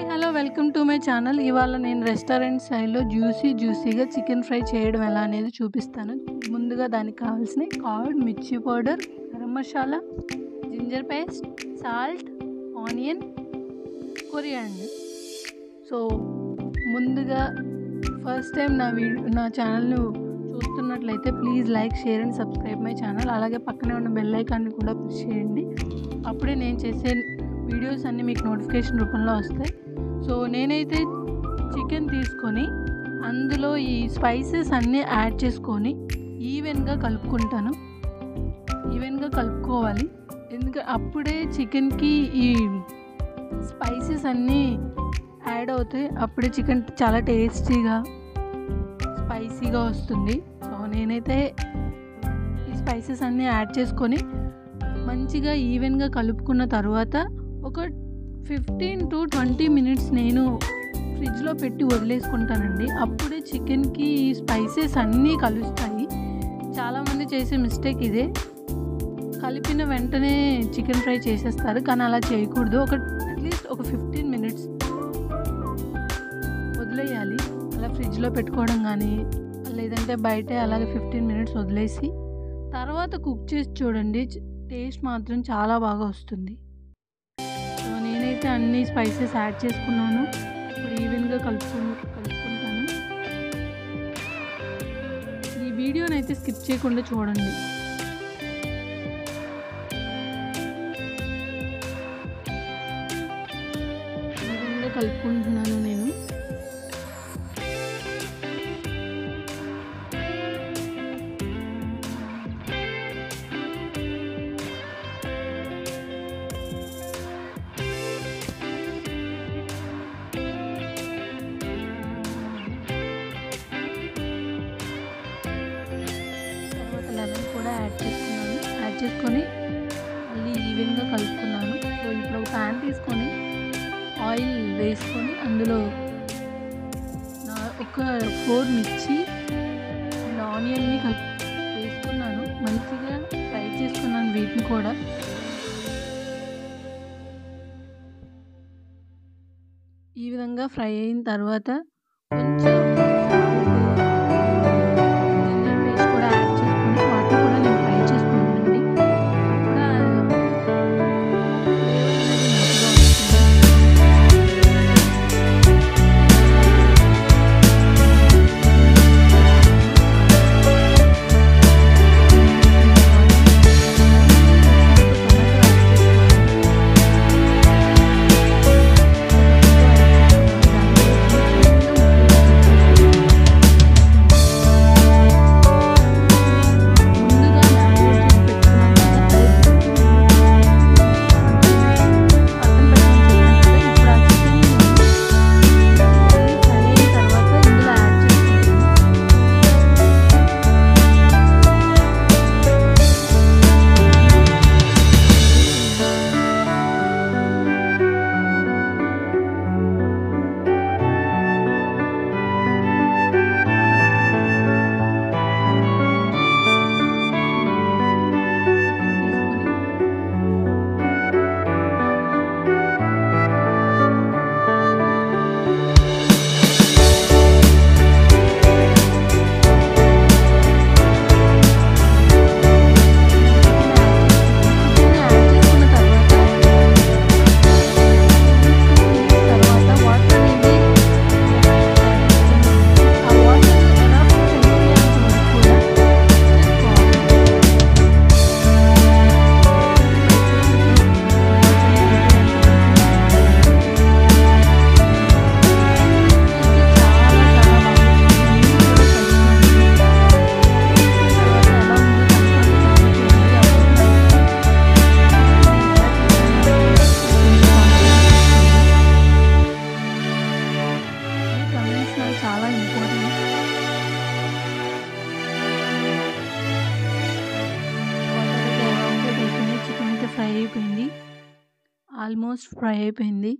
Hi hello welcome to my channel. ఇవాళ నేను restaurant స్టైల్లో జ్యూసీ జ్యూసీగా చికెన్ ఫ్రై చేయడం ఎలా అనేది చూపిస్తాను. ముందుగా దానికి కావాల్సిన curd mirchi powder garam masala ginger paste salt onion coriander. So ముందుగా ఫస్ట్ టైం నా వీడియో నా ఛానల్ను చూస్తున్నట్లయితే please like share and subscribe my channel. అలాగే పక్కనే ఉన్న బెల్ ఐకాన్ని కూడా ప్రెస్ చేయండి. అప్పుడే నేను చేసే వీడియోస్ అన్నీ మీకు నోటిఫికేషన్ రూపంలో వస్తాయి. సో నేనైతే చికెన్ తీసుకొని అందులో ఈ స్పైసెస్ అన్నీ యాడ్ చేసుకొని ఈవెన్గా కలుపుకుంటాను. ఈవెన్గా కలుపుకోవాలి. ఎందుకంటే అప్పుడే చికెన్కి ఈ స్పైసెస్ అన్నీ యాడ్ అవుతాయి. అప్పుడే చికెన్ చాలా టేస్టీగా స్పైసీగా వస్తుంది. సో నేనైతే ఈ స్పైసెస్ అన్నీ యాడ్ చేసుకొని మంచిగా ఈవెన్గా కలుపుకున్న తర్వాత ఒక ఫిఫ్టీన్ టు ట్వంటీ మినిట్స్ నేను ఫ్రిడ్జ్లో పెట్టి వదిలేసుకుంటానండి. అప్పుడే చికెన్కి ఈ స్పైసెస్ అన్నీ కలుస్తాయి. చాలామంది చేసే మిస్టేక్ ఇదే. కలిపిన వెంటనే చికెన్ ఫ్రై చేసేస్తారు కానీ అలా చేయకూడదు. ఒక అట్లీస్ట్ ఒక ఫిఫ్టీన్ మినిట్స్ వదిలేయాలి. అలా ఫ్రిడ్జ్లో పెట్టుకోవడం కానీ లేదంటే బయటే అలాగే ఫిఫ్టీన్ మినిట్స్ వదిలేసి తర్వాత కుక్ చేసి చూడండి. టేస్ట్ మాత్రం చాలా బాగా వస్తుంది. నేనైతే అన్ని స్పైసెస్ యాడ్ చేసుకున్నాను. ఇప్పుడు ఈవెన్గా కలుపుకుని కలుపుకుంటాను. ఈ వీడియోని అయితే స్కిప్ చేయకుండా చూడండి. కలుపుకుంటున్నాను నేను. చేసుకొని మళ్ళీ ఈవెన్గా కలుపుకున్నాను. సో ఇప్పుడు ఒక ప్యాన్ తీసుకొని ఆయిల్ వేసుకొని అందులో నా ఒక ఫోర్ మిర్చి అండ్ ఆనియన్ని వేసుకున్నాను. మంచిగా ఫ్రై చేసుకున్నాను వీటిని కూడా. ఈ విధంగా ఫ్రై అయిన తర్వాత ఆల్మోస్ట్ ఫ్రై అయిపోయింది.